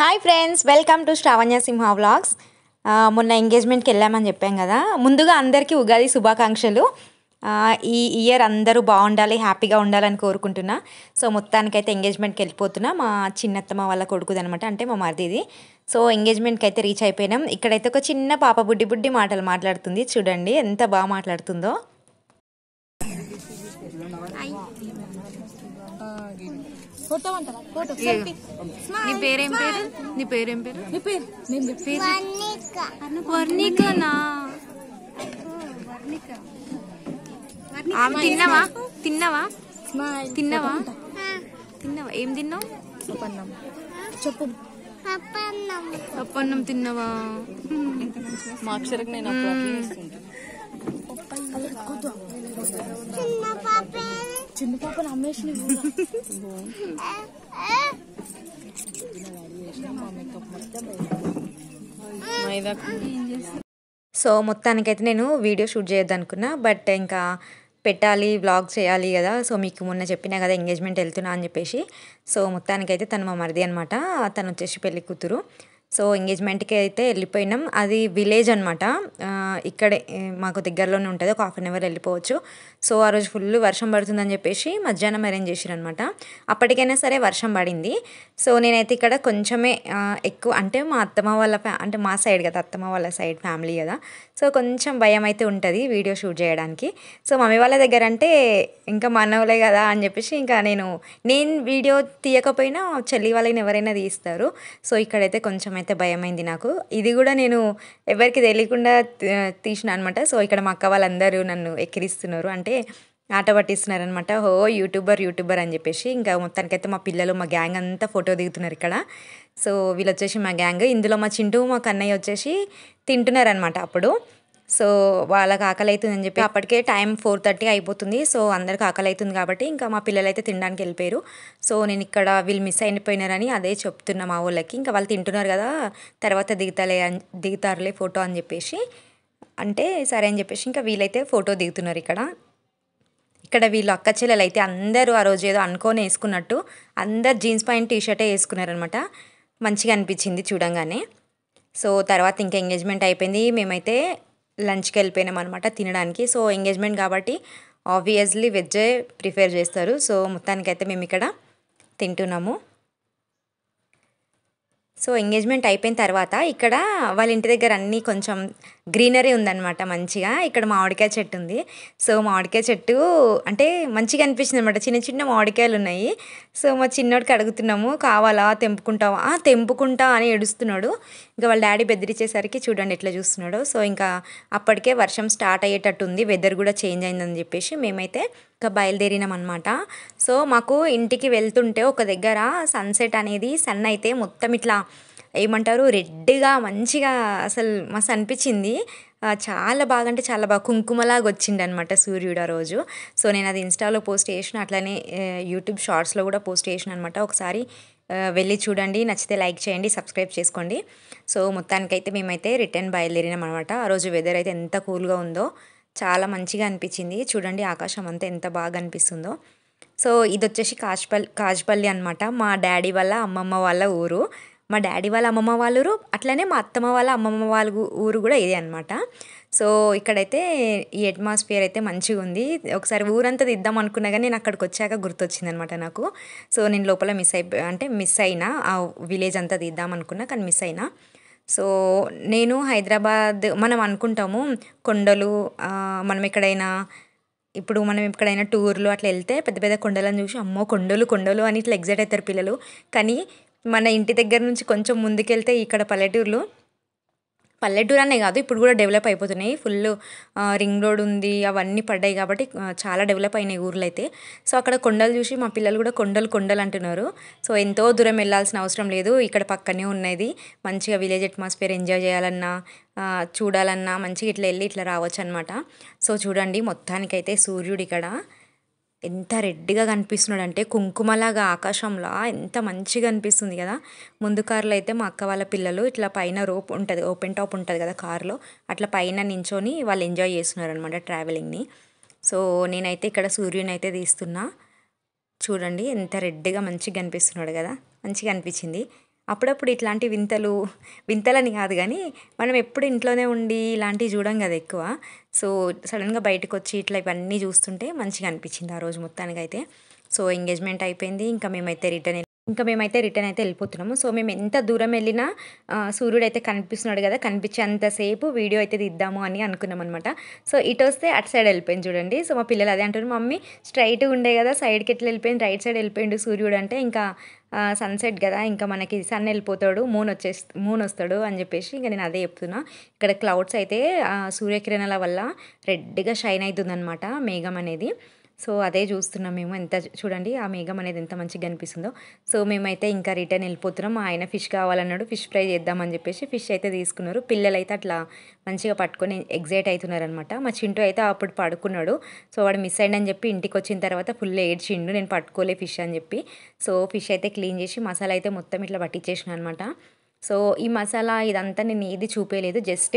Hi friends welcome to Shravanya Simha vlogs మొన్న ఎంగేజ్మెంట్కి వెళ్ళామని చెప్పాం కదా. ముందుగా అందరికీ ఉగాది శుభాకాంక్షలు. ఈ ఇయర్ అందరూ బాగుండాలి హ్యాపీగా ఉండాలని కోరుకుంటున్నా. సో మొత్తానికైతే ఎంగేజ్మెంట్కి వెళ్ళిపోతున్నా. మా చిన్నత్తమ్మ వాళ్ళ కొడుకుది అనమాట అంటే మా మరిదిది. సో ఎంగేజ్మెంట్కి అయితే రీచ్ అయిపోయినాం. ఇక్కడైతే ఒక చిన్న పాప బుడ్డి బుడ్డి మాటలు మాట్లాడుతుంది. చూడండి ఎంత బాగా మాట్లాడుతుందో. ఫోటో అంటారా ఫోటో. సెల్ఫీ. నీ పేరేం పేరు? నీ పేరేం పేరు? నీ పేరు? నేను చెప్పేది వర్ణికనా? ఆమె తిన్నావా? తిన్నావా? స్మైల్. తిన్నావా? తిన్నావా? ఏం తిన్నావు? చెప్పు. పప్పన్నం తిన్నావా? మా అక్షరకు నేను అప్పుడు అట్లా చిన్న పాపను అమ్మేసిన సో మొత్తానికైతే నేను వీడియో షూట్ చేయొద్దు అనుకున్నా బట్ ఇంకా పెట్టాలి వ్లాగ్ చేయాలి కదా. సో మీకు మొన్న చెప్పినా కదా ఎంగేజ్మెంట్ వెళ్తున్నా అని చెప్పేసి. సో మొత్తానికైతే తను మా మరిది అనమాట తను వచ్చేసి పెళ్ళి కూతురు. సో ఎంగేజ్మెంట్కి అయితే వెళ్ళిపోయినాం. అది విలేజ్ అనమాట ఇక్కడే మాకు దగ్గరలోనే ఉంటుంది. ఒక హాఫ్ అన్ అవర్ వెళ్ళిపోవచ్చు. సో ఆ రోజు ఫుల్ వర్షం పడుతుందని చెప్పేసి మధ్యాహ్నం అరేంజ్ చేసిరనమాట అప్పటికైనా సరే వర్షం పడింది. సో నేనైతే ఇక్కడ కొంచెమే ఎక్కువ అంటే మా అత్తమ్మ వాళ్ళ ఫ్యా అంటే మా సైడ్ కదా అత్తమ్మ వాళ్ళ సైడ్ ఫ్యామిలీ కదా. సో కొంచెం భయం అయితే ఉంటుంది వీడియో షూట్ చేయడానికి. సో మమ్మీ వాళ్ళ దగ్గర అంటే ఇంకా మనవలే కదా అని చెప్పేసి ఇంకా నేను నేను వీడియో తీయకపోయినా చెల్లి వాళ్ళని ఎవరైనా తీస్తారు. సో ఇక్కడైతే కొంచెం అయితే భయమైంది నాకు. ఇది కూడా నేను ఎవరికి తెలియకుండా తీసిన అనమాట సో ఇక్కడ మా అక్క వాళ్ళందరూ నన్ను ఎక్కిరిస్తున్నారు. అంటే ఆట పట్టిస్తున్నారనమాట హో యూట్యూబర్ యూట్యూబర్ అని చెప్పేసి. ఇంకా మొత్తానికైతే మా పిల్లలు మా గ్యాంగ్ అంతా ఫోటో దిగుతున్నారు ఇక్కడ. సో వీళ్ళు వచ్చేసి మా గ్యాంగ్. ఇందులో మా చింటూ మా కన్నయ్య వచ్చేసి తింటున్నారనమాట అప్పుడు. సో వాళ్ళకి ఆకలి అవుతుందని చెప్పి అప్పటికే టైం ఫోర్ థర్టీ అయిపోతుంది. సో అందరికి ఆకలి అవుతుంది కాబట్టి ఇంకా మా పిల్లలు అయితే తినడానికి వెళ్ళిపోయారు. సో నేను ఇక్కడ వీళ్ళు మిస్ అయిపోయినారని అదే చెప్తున్నా మా వాళ్ళకి ఇంకా వాళ్ళు తింటున్నారు కదా తర్వాత దిగుతలే అని దిగుతారులే ఫోటో అని చెప్పేసి. అంటే సరే అని చెప్పేసి ఇంకా వీళ్ళైతే ఫోటో దిగుతున్నారు ఇక్కడ. ఇక్కడ వీళ్ళు అక్క చెల్లెలు అయితే అందరూ ఆ రోజు ఏదో అనుకోని వేసుకున్నట్టు అందరు జీన్స్ పాయింట్ టీ షర్టే వేసుకున్నారనమాట మంచిగా అనిపించింది చూడంగానే. సో తర్వాత ఇంకా ఎంగేజ్మెంట్ అయిపోయింది. మేమైతే లంచ్కి వెళ్ళిపోయినాం అనమాట తినడానికి. సో ఎంగేజ్మెంట్ కాబట్టి ఆబ్వియస్లీ వెజ్జే ప్రిఫేర్ చేస్తారు. సో మొత్తానికైతే మేము ఇక్కడ తింటున్నాము. సో ఎంగేజ్మెంట్ అయిపోయిన తర్వాత ఇక్కడ వాళ్ళ ఇంటి దగ్గర అన్నీ కొంచెం గ్రీనరీ ఉందన్నమాట మంచిగా. ఇక్కడ మామిడికాయ చెట్టు ఉంది. సో మామిడికాయ చెట్టు అంటే మంచిగా అనిపించింది అనమాట చిన్న చిన్న మామిడికాయలు ఉన్నాయి. సో మా చిన్నోడికి అడుగుతున్నాము కావాలా? తెంపుకుంటావా? తెంపుకుంటా అని ఏడుస్తున్నాడు. ఇంకా వాళ్ళ డాడీ బెదిరించేసరికి చూడండి ఎట్లా చూస్తున్నాడు. సో ఇంకా అప్పటికే వర్షం స్టార్ట్ అయ్యేటట్టు ఉంది. వెదర్ కూడా చేంజ్ అయిందని చెప్పేసి మేమైతే ఇంకా బయలుదేరినాం అనమాట సో మాకు ఇంటికి వెళ్తుంటే ఒక దగ్గర సన్సెట్ అనేది సన్ అయితే మొత్తం ఇట్లా ఏమంటారు రెడ్గా మంచిగా అసలు మస్తు అనిపించింది. చాలా బాగా అంటే చాలా బాగా కుంకుమలాగా వచ్చిండు అనమాట సూర్యుడు ఆ రోజు. సో నేను అది ఇన్స్టాలో పోస్ట్ చేసిన అట్లనే యూట్యూబ్ షార్ట్స్లో కూడా పోస్ట్ చేసిన అనమాట ఒకసారి వెళ్ళి చూడండి నచ్చితే లైక్ చేయండి సబ్స్క్రైబ్ చేసుకోండి. సో మొత్తానికైతే మేమైతే రిటర్న్ బయలుదేరినాం అనమాట ఆ రోజు వెదర్ అయితే ఎంత కూల్గా ఉందో చాలా మంచిగా అనిపించింది. చూడండి ఆకాశం అంతా ఎంత బాగా అనిపిస్తుందో. సో ఇది వచ్చేసి కాజ్పల్లి కాజ్పల్లి అనమాట మా డాడీ వాళ్ళ అమ్మమ్మ వాళ్ళ ఊరు. మా డాడీ వాళ్ళ అమ్మమ్మ వాళ్ళ ఊరు అట్లనే మా అత్తమ్మ వాళ్ళ అమ్మమ్మ వాళ్ళ ఊరు కూడా ఇదే అనమాట సో ఇక్కడైతే ఈ అట్మాస్ఫియర్ అయితే మంచిగా ఉంది. ఒకసారి ఊరంతా తీద్దాం అనుకున్నా కానీ నేను అక్కడికి వచ్చాక గుర్తొచ్చింది అనమాట నాకు. సో నేను లోపల మిస్ అయిపో అంటే మిస్ అయినా ఆ విలేజ్ అంతా తీద్దాం అనుకున్నా కానీ మిస్ అయినా. సో నేను హైదరాబాద్ మనం అనుకుంటాము కొండలు మనం ఎక్కడైనా ఇప్పుడు మనం ఎక్కడైనా టూర్లు అట్లా వెళ్తే పెద్ద పెద్ద కొండలను చూసి అమ్మో కొండలు కొండలు అని ఇట్లా ఎగ్జైట్ అవుతారు పిల్లలు. కానీ మన ఇంటి దగ్గర నుంచి కొంచెం ముందుకెళ్తే ఇక్కడ పల్లెటూర్లు. పల్లెటూరు అనే కాదు ఇప్పుడు కూడా డెవలప్ అయిపోతున్నాయి. ఫుల్ రింగ్ రోడ్ ఉంది అవన్నీ పడ్డాయి కాబట్టి చాలా డెవలప్ అయినాయి ఊర్లు అయితే. సో అక్కడ కొండలు చూసి మా పిల్లలు కూడా కొండలు కొండలు అంటున్నారు. సో ఎంతో దూరం వెళ్ళాల్సిన అవసరం లేదు. ఇక్కడ పక్కనే ఉన్నది. మంచిగా విలేజ్ అట్మాస్ఫియర్ ఎంజాయ్ చేయాలన్నా చూడాలన్నా మంచిగా ఇట్లా వెళ్ళి ఇట్లా రావచ్చు అనమాట సో చూడండి మొత్తానికైతే సూర్యుడు ఇక్కడ ఎంత రెడ్గా కనిపిస్తున్నాడు అంటే కుంకుమలాగా ఆకాశంలో ఎంత మంచిగా అనిపిస్తుంది కదా. ముందు కార్లో అయితే మా అక్క వాళ్ళ పిల్లలు ఇట్లా పైన రోప్ ఉంటుంది ఓపెన్ టాప్ ఉంటుంది కదా కారులో. అట్లా పైన నించొని వాళ్ళు ఎంజాయ్ చేస్తున్నారు అనమాట ట్రావెలింగ్ని. సో నేనైతే ఇక్కడ సూర్యుని అయితే తీస్తున్నా. చూడండి ఎంత రెడ్గా మంచిగా కనిపిస్తున్నాడు కదా. మంచిగా అనిపించింది. అప్పుడప్పుడు ఇట్లాంటి వింతలు వింతలని కాదు కానీ మనం ఎప్పుడు ఇంట్లోనే ఉండి ఇలాంటివి చూడం కదా ఎక్కువ. సో సడన్గా బయటకు వచ్చి ఇట్లా ఇవన్నీ చూస్తుంటే మంచిగా అనిపించింది ఆ రోజు మొత్తానికైతే. సో ఎంగేజ్మెంట్ అయిపోయింది. ఇంకా మేమైతే రిటర్న్ ఇంకా మేమైతే రిటర్న్ అయితే వెళ్ళిపోతున్నాము. సో మేము ఎంత దూరం వెళ్ళినా సూర్యుడు అయితే కనిపిస్తున్నాడు కదా కనిపించేంతసేపు వీడియో అయితే తీద్దాము అని అనుకున్నాం అనమాట సో ఇటు వస్తే అటు సైడ్ వెళ్ళిపోయింది చూడండి. సో మా పిల్లలు అదే అంటారు మమ్మీ స్ట్రైట్గా ఉండే కదా సైడ్కి ఎట్లా వెళ్ళిపోయింది? రైట్ సైడ్ వెళ్ళిపోయిండు సూర్యుడు అంటే ఇంకా సన్సెట్ కదా ఇంకా మనకి సన్ వెళ్ళిపోతాడు మూన్ వచ్చేసి మూన్ వస్తాడు అని చెప్పేసి ఇంకా నేను అదే చెప్తున్నా. ఇక్కడ క్లౌడ్స్ అయితే సూర్యకిరణాల వల్ల రెడ్గా షైన్ అవుతుందన్నమాట మేఘం అనేది. సో అదే చూస్తున్నాం మేము. ఎంత చూడండి ఆ మేఘం అనేది ఎంత మంచిగా కనిపిస్తుందో. సో మేమైతే ఇంకా రిటర్న్ వెళ్ళిపోతున్నాం. మా ఆయన ఫిష్ కావాలన్నాడు ఫిష్ ఫ్రై చేద్దామని చెప్పేసి ఫిష్ అయితే తీసుకున్నారు. పిల్లలైతే అట్లా మంచిగా పట్టుకొని ఎగ్జైట్ అవుతున్నారనమాట మా చింటూ అయితే అప్పుడు పడుకున్నాడు. సో వాడు మిస్ అయ్యిందని చెప్పి ఇంటికి వచ్చిన తర్వాత ఫుల్ ఏడ్చిండు. నేను పట్టుకోలే ఫిష్ అని చెప్పి. సో ఫిష్ అయితే క్లీన్ చేసి మసాలా అయితే మొత్తం ఇట్లా పట్టించేసిన అనమాట సో ఈ మసాలా ఇదంతా నేను ఏది చూపేయలేదు జస్ట్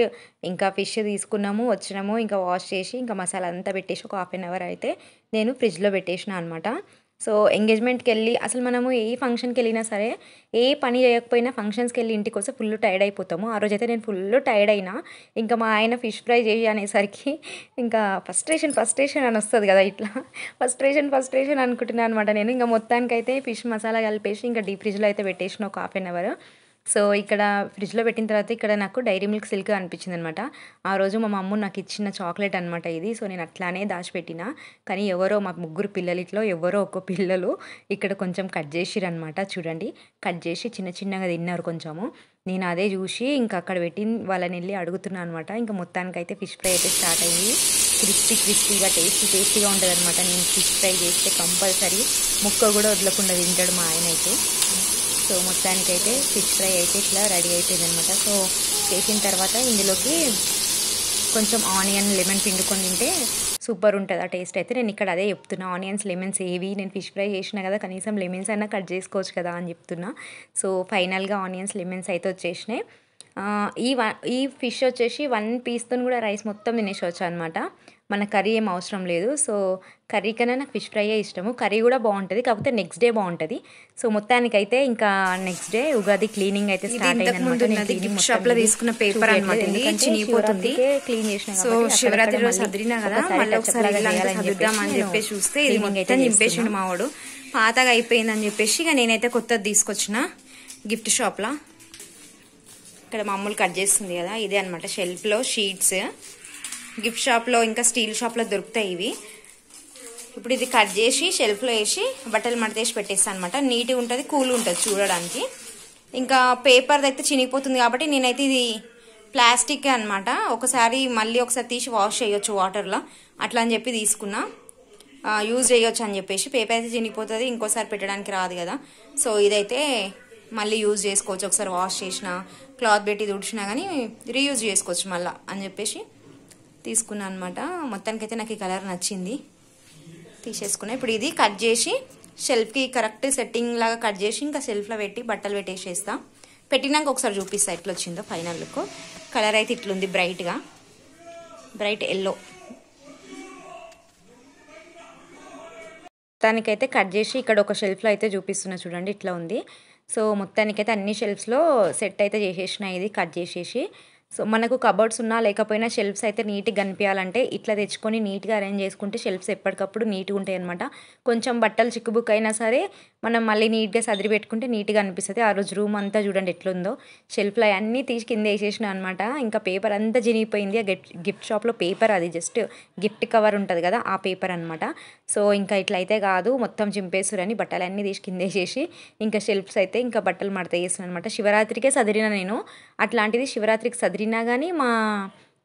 ఇంకా ఫిష్ తీసుకున్నాము వచ్చినాము ఇంకా వాష్ చేసి ఇంకా మసాలా అంతా పెట్టేసి ఒక హాఫ్ అన్ అవర్ అయితే నేను ఫ్రిడ్జ్లో పెట్టేసిన అనమాట సో ఎంగేజ్మెంట్కి వెళ్ళి అసలు మనము ఏ ఫంక్షన్కి వెళ్ళినా సరే ఏ పని చేయకపోయినా ఫంక్షన్స్కి వెళ్ళి ఇంటికి వస్తే ఫుల్ టైర్డ్ అయిపోతాము. ఆ రోజైతే నేను ఫుల్ టైర్డ్ అయినా ఇంకా మా ఆయన ఫిష్ ఫ్రై చేయి అనేసరికి ఇంకా ఫస్ట్రేషన్ ఫస్ట్రేషన్ అని వస్తుంది కదా ఇట్లా. ఫస్ట్రేషన్ ఫస్ట్రేషన్ అనుకుంటున్నాను అనమాట నేను. ఇంకా మొత్తానికైతే ఫిష్ మసాలా కలిపేసి ఇంకా డీప్ ఫ్రిడ్జ్లో అయితే పెట్టేసిన ఒక హాఫ్ అన్ అవర్. సో ఇక్కడ ఫ్రిడ్జ్లో పెట్టిన తర్వాత ఇక్కడ నాకు డైరీ మిల్క్ సిల్క్ అనిపించింది అనమాట ఆ రోజు మా మమ్మ నాకు ఇచ్చిన చాక్లెట్ అనమాట ఇది. సో నేను అట్లానే దాచిపెట్టిన. కానీ ఎవరో మా ముగ్గురు పిల్లలిట్లో ఎవరో ఒక పిల్లలు ఇక్కడ కొంచెం కట్ చేసిరనమాట చూడండి. కట్ చేసి చిన్న చిన్నగా తిన్నారు కొంచెము. నేను అదే చూసి ఇంకా అక్కడ పెట్టి వాళ్ళని వెళ్ళి అడుగుతున్నాను అనమాట ఇంకా మొత్తానికైతే ఫిష్ ఫ్రై అయితే స్టార్ట్ అయ్యింది క్రిస్పీ క్రిస్పీగా టేస్టీ టేస్టీగా ఉంటుంది అనమాట నేను ఫిష్ ఫ్రై చేస్తే కంపల్సరీ ముక్క కూడా వదలకుండా తింటాడు మా ఆయన అయితే. సో మొత్తానికైతే ఫిష్ ఫ్రై అయితే ఇట్లా రెడీ అయిపోయింది అనమాట సో చేసిన తర్వాత ఇందులోకి కొంచెం ఆనియన్ లెమన్ పిండుకొని తింటే సూపర్ ఉంటుంది ఆ టేస్ట్ అయితే. నేను ఇక్కడ అదే చెప్తున్నా ఆనియన్స్ లెమన్స్ ఏవి నేను ఫిష్ ఫ్రై చేసినా కదా కనీసం లెమన్స్ అయినా కట్ చేసుకోవచ్చు కదా అని చెప్తున్నా. సో ఫైనల్గా ఆనియన్స్ లెమన్స్ అయితే వచ్చేసినాయి. ఈ ఈ ఫిష్ వచ్చేసి వన్ పీస్తో కూడా రైస్ మొత్తం తినేసవచ్చు అనమాట మన కర్రీ ఏం అవసరం లేదు. సో కర్రీ కన్నా నాకు ఫిష్ ఫ్రైయే ఇష్టము. కర్రీ కూడా బాగుంటుంది కాకపోతే నెక్స్ట్ డే బాగుంటుంది. సో మొత్తానికైతే ఇంకా నెక్స్ట్ డే ఉగాది క్లీనింగ్ అయితే స్టార్ట్ gift shop లో తీసుకున్న అన్నమాట. ఇది. చినిగిపోతుంది. క్లీన్ చేసిన సో శివరాత్రి రోజు సదిరినా కదా మళ్ళీ ఒకసారి సదుద్దామని చెప్పేసి చూస్తే ఇది మొత్తం నింపేసిండు మావాడు పాతగా అయిపోయిందని చెప్పేసి ఇక నేనైతే కొత్తది తీసుకొచ్చిన గిఫ్ట్ షాప్ లా ఇక్కడ మామూలు కట్ చేస్తుంది కదా ఇదే అనమాట షెల్ఫ్లో షీట్స్. గిఫ్ట్ షాప్లో ఇంకా స్టీల్ షాప్లో దొరుకుతాయి ఇవి. ఇప్పుడు ఇది కట్ చేసి షెల్ఫ్లో వేసి బట్టలు మడతేసి పెట్టేస్తాను అనమాట నీట్గా ఉంటుంది కూల్ ఉంటుంది చూడడానికి. ఇంకా పేపర్ అయితే చినిగిపోతుంది కాబట్టి నేనైతే ఇది ప్లాస్టిక్ అనమాట ఒకసారి మళ్ళీ ఒకసారి తీసి వాష్ చేయొచ్చు వాటర్లో. అట్లా అని చెప్పి తీసుకున్నా. యూజ్ చేయొచ్చు అని చెప్పేసి. పేపర్ అయితే చినిగిపోతుంది ఇంకోసారి పెట్టడానికి రాదు కదా. సో ఇదైతే మళ్ళీ యూజ్ చేసుకోవచ్చు. ఒకసారి వాష్ చేసిన క్లాత్ పెట్టి తుడిచినా కానీ రీయూజ్ చేసుకోవచ్చు మళ్ళీ అని చెప్పేసి తీసుకున్నాను అనమాట మొత్తానికైతే నాకు ఈ కలర్ నచ్చింది. తీసేసుకున్నా. ఇప్పుడు ఇది కట్ చేసి షెల్ఫ్కి కరెక్ట్ సెట్టింగ్ లాగా కట్ చేసి ఇంకా షెల్ఫ్లో పెట్టి బట్టలు పెట్టేసేస్తా. పెట్టినాక ఒకసారి చూపిస్తా ఎట్లా వచ్చిందో ఫైనల్ లుక్. కలర్ అయితే ఇట్లుంది బ్రైట్గా. Bright yellow. మొత్తానికైతే కట్ చేసి ఇక్కడ ఒక షెల్ఫ్లో అయితే చూపిస్తున్నా చూడండి ఇట్లా ఉంది. సో మొత్తానికైతే అన్ని షెల్ఫ్స్లో సెట్ అయితే చేసేసిన ఇది కట్ చేసేసి. సో మనకు కబోర్డ్స్ ఉన్నా లేకపోయినా షెల్ఫ్స్ అయితే నీట్గా కనిపించాలంటే ఇట్లా తెచ్చుకొని నీట్గా అరేంజ్ చేసుకుంటే షెల్ఫ్స్ ఎప్పటికప్పుడు నీట్గా ఉంటాయి అనమాట కొంచెం బట్టలు చిక్కుబుక్ అయినా సరే మనం మళ్ళీ నీట్గా సదిరి పెట్టుకుంటే నీట్గా అనిపిస్తుంది. ఆ రోజు రూమ్ అంతా చూడండి ఎట్లుందో. షెల్ఫ్లో అన్నీ తీసి కింద వేసేసిన అనమాట ఇంకా పేపర్ అంతా చినిగిపోయింది ఆ గిఫ్ట్ గిఫ్ట్ షాప్లో పేపర్ అది జస్ట్ గిఫ్ట్ కవర్ ఉంటుంది కదా ఆ పేపర్ అనమాట సో ఇంకా ఇట్లయితే కాదు మొత్తం చింపేసురని బట్టలన్నీ తీసి కిందేసేసి ఇంకా షెల్ఫ్స్ అయితే ఇంకా బట్టలు మడత చేస్తున్నాను అనమాట శివరాత్రికే సదిరిన నేను అట్లాంటిది శివరాత్రికి సదిరినా కానీ మా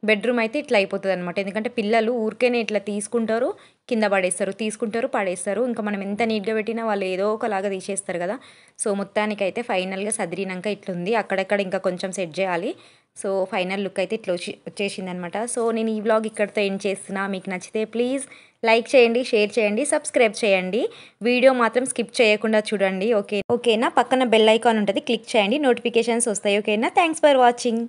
బెడ్రూమ్ అయితే ఇట్లా అయిపోతుంది అనమాట ఎందుకంటే పిల్లలు ఊరికేనే ఇట్లా తీసుకుంటారు కింద పడేస్తారు తీసుకుంటారు పడేస్తారు. ఇంకా మనం ఎంత నీట్గా పెట్టినా వాళ్ళు ఏదో ఒకలాగా తీసేస్తారు కదా. సో మొత్తానికైతే ఫైనల్గా సదిరినాక ఇట్లుంది. అక్కడక్కడ ఇంకా కొంచెం సెట్ చేయాలి. సో ఫైనల్ లుక్ అయితే ఇట్లా వచ్చి వచ్చేసింది అనమాట సో నేను ఈ వ్లాగ్ ఇక్కడితో ఎండ్ చేస్తున్నా. మీకు నచ్చితే ప్లీజ్ లైక్ చేయండి షేర్ చేయండి సబ్స్క్రైబ్ చేయండి. వీడియో మాత్రం స్కిప్ చేయకుండా చూడండి ఓకే. ఓకేనా? పక్కన బెల్ ఐకాన్ ఉంటుంది క్లిక్ చేయండి నోటిఫికేషన్స్ వస్తాయి ఓకేనా? Thanks for watching.